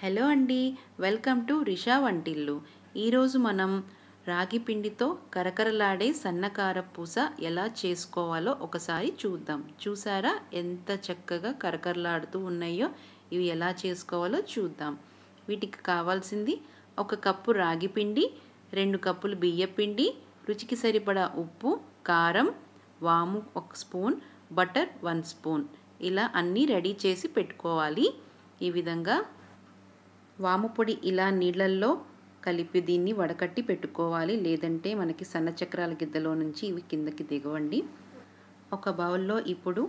Hello అండి welcome to Risha వంటిల్లు. ఈరోజు మనం రాగి పిండితో కరకరలాడే సన్నకార పూస ఎలా చేసుకోవాలో ఒకసారి చూద్దాం. చూసారా ఎంత చక్కగా కరకరలాడుతూ ఉన్నాయో ఇవి ఎలా చేసుకోవాలో చూద్దాం. వీటికి కావాల్సింది ఒక కప్పు రాగి పిండి రెండు కప్పులు బియ్య పిండి రుచికి సరిపడా ఉప్పు కారం వాము ఒక స్పూన్ బటర్ వన్ స్పూన్. ఇలా అన్నీ రెడీ చేసి పెట్టుకోవాలి. ఈ విధంగా వాముపొడి ఇలా నీళ్ళల్లో కలిపి దీన్ని వడకట్టి పెట్టుకోవాలి. లేదంటే మనకి సన్న చక్రాల గిద్దలో నుంచి ఇవి కిందకి దిగవండి. ఒక బౌల్లో ఇప్పుడు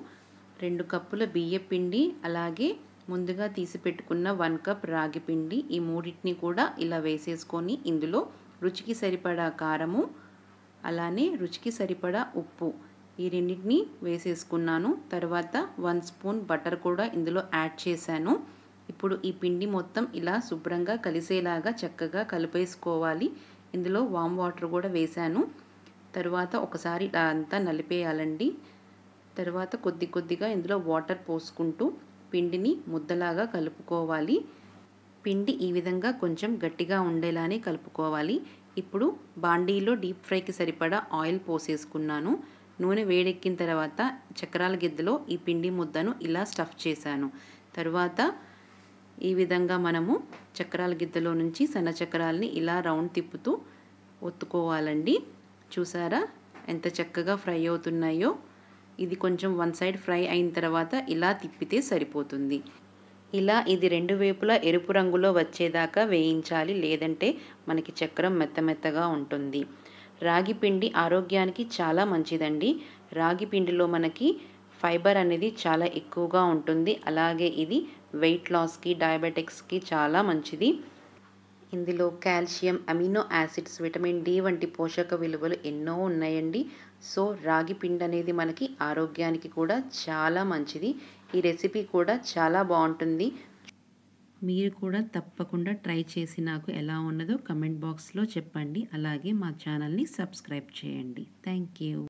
రెండు కప్పుల బియ్య పిండి అలాగే ముందుగా తీసి పెట్టుకున్న వన్ కప్ రాగి పిండి ఈ మూడింటిని కూడా ఇలా వేసేసుకొని ఇందులో రుచికి సరిపడా కారము అలానే రుచికి సరిపడా ఉప్పు ఈ రెండింటిని వేసేసుకున్నాను. తర్వాత వన్ స్పూన్ బటర్ కూడా ఇందులో యాడ్ చేశాను. ఇప్పుడు ఈ పిండి మొత్తం ఇలా శుభ్రంగా కలిసేలాగా చక్కగా కలిపేసుకోవాలి. ఇందులో వామ్ వాటర్ కూడా వేశాను. తర్వాత ఒకసారి ఇలా అంతా నలిపేయాలండి. తర్వాత కొద్ది కొద్దిగా ఇందులో వాటర్ పోసుకుంటూ పిండిని ముద్దలాగా కలుపుకోవాలి. పిండి ఈ విధంగా కొంచెం గట్టిగా ఉండేలానే కలుపుకోవాలి. ఇప్పుడు బాండీలో డీప్ ఫ్రైకి సరిపడా ఆయిల్ పోసేసుకున్నాను. నూనె వేడెక్కిన తర్వాత చక్రాల గిద్దలో ఈ పిండి ముద్దను ఇలా స్టఫ్ చేశాను. తర్వాత ఈ విధంగా మనము చక్రాల గిద్దలో నుంచి సన్న చక్రాలని ఇలా రౌండ్ తిప్పుతూ ఒత్తుకోవాలండి. చూసారా? ఎంత చక్కగా ఫ్రై అవుతున్నాయో. ఇది కొంచెం వన్ సైడ్ ఫ్రై అయిన తర్వాత ఇలా తిప్పితే సరిపోతుంది. ఇలా ఇది రెండు వైపులా ఎరుపు రంగులో వచ్చేదాకా వేయించాలి. లేదంటే మనకి చక్రం మెత్త మెత్తగా ఉంటుంది. రాగి పిండి ఆరోగ్యానికి చాలా మంచిదండి. రాగి పిండిలో మనకి ఫైబర్ అనేది చాలా ఎక్కువగా ఉంటుంది. అలాగే ఇది వెయిట్ లాస్కి డయాబెటిక్స్కి చాలా మంచిది. ఇందులో calcium amino acids vitamin D వంటి పోషక విలువలు ఎన్నో ఉన్నాయండి. సో రాగి పిండి అనేది మనకి ఆరోగ్యానికి కూడా చాలా మంచిది. ఈ రెసిపీ కూడా చాలా బాగుంటుంది. మీరు కూడా తప్పకుండా ట్రై చేసి నాకు ఎలా ఉన్నదో కమెంట్ బాక్స్లో చెప్పండి. అలాగే మా ఛానల్ని సబ్స్క్రైబ్ చేయండి. Thank you